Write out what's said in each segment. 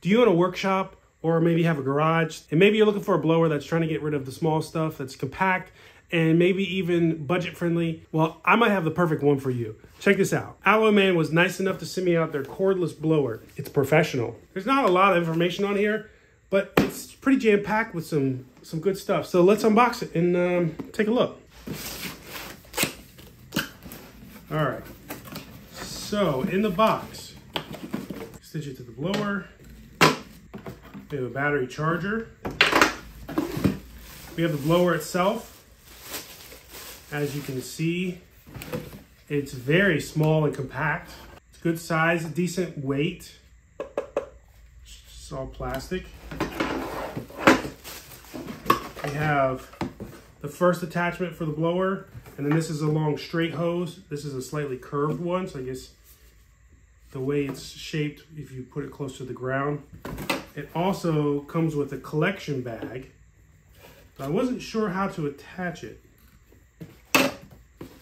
Do you own a workshop or maybe have a garage and maybe you're looking for a blower that's trying to get rid of the small stuff that's compact and maybe even budget friendly? Well, I might have the perfect one for you. Check this out. Alloyman was nice enough to send me out their cordless blower. It's professional. There's not a lot of information on here, but it's pretty jam packed with some some good stuff. So let's unbox it and um, take a look. All right. So in the box, stitch it to the blower. We have a battery charger. We have the blower itself. As you can see, it's very small and compact. It's good size, decent weight. It's all plastic. We have the first attachment for the blower, and then this is a long straight hose. This is a slightly curved one, so I guess the way it's shaped if you put it close to the ground. It also comes with a collection bag. I wasn't sure how to attach it.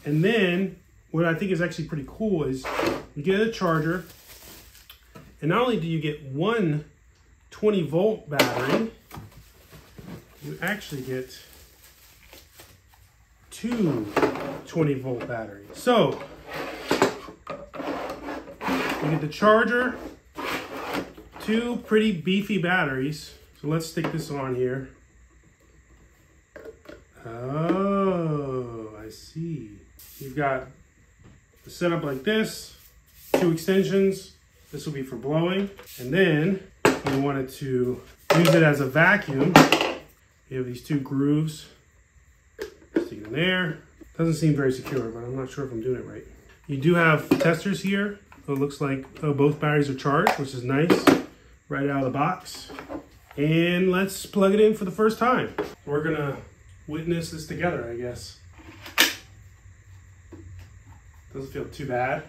And then what I think is actually pretty cool is you get a charger and not only do you get one 20 volt battery, you actually get two 20 volt batteries. So you get the charger, two pretty beefy batteries. So let's stick this on here. Oh, I see. You've got the setup like this, two extensions. This will be for blowing. And then you wanted to use it as a vacuum. You have these two grooves. Stick it in there. Doesn't seem very secure, but I'm not sure if I'm doing it right. You do have testers here so it looks like oh, both batteries are charged, which is nice, right out of the box. And let's plug it in for the first time. We're gonna witness this together, I guess. Doesn't feel too bad.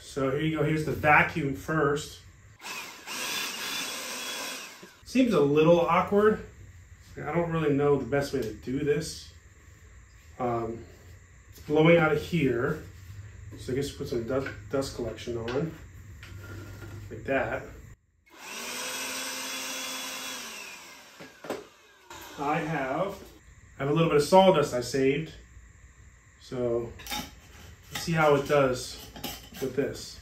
So here you go, here's the vacuum first. Seems a little awkward. I don't really know the best way to do this. Um, it's blowing out of here. So I guess put some dust, dust collection on, like that. I have, I have a little bit of sawdust I saved. So let's see how it does with this.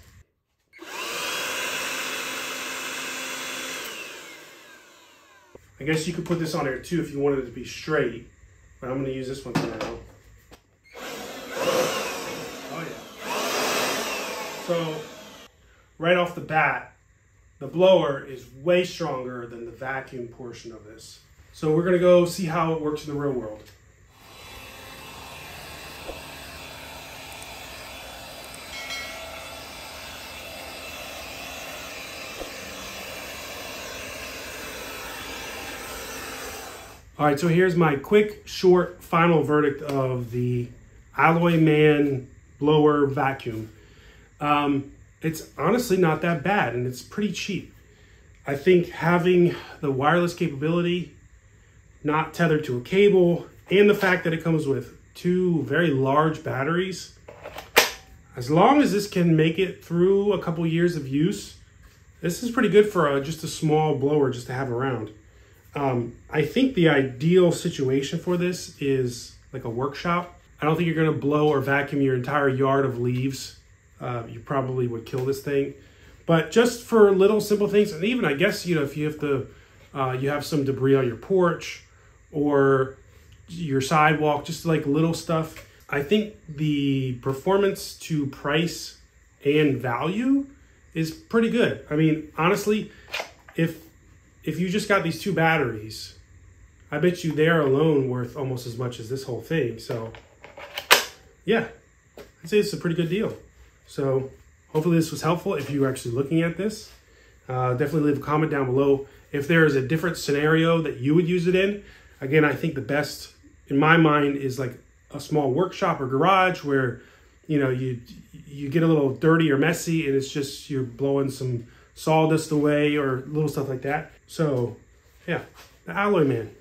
I guess you could put this on here too if you wanted it to be straight, but I'm gonna use this one for now. Oh, so right off the bat, the blower is way stronger than the vacuum portion of this. So we're gonna go see how it works in the real world. All right, so here's my quick, short, final verdict of the Alloyman blower vacuum. Um, it's honestly not that bad and it's pretty cheap. I think having the wireless capability, not tethered to a cable, and the fact that it comes with two very large batteries, as long as this can make it through a couple years of use, this is pretty good for a, just a small blower just to have around. Um, I think the ideal situation for this is like a workshop. I don't think you're gonna blow or vacuum your entire yard of leaves uh, you probably would kill this thing. But just for little simple things, and even I guess, you know, if you have to, uh, you have some debris on your porch or your sidewalk, just like little stuff. I think the performance to price and value is pretty good. I mean, honestly, if if you just got these two batteries, I bet you they're alone worth almost as much as this whole thing. So, yeah, I'd say it's a pretty good deal. So hopefully this was helpful if you are actually looking at this. Uh, definitely leave a comment down below if there is a different scenario that you would use it in. Again, I think the best in my mind is like a small workshop or garage where you know you you get a little dirty or messy and it's just you're blowing some sawdust away or little stuff like that. So yeah, the Alloyman.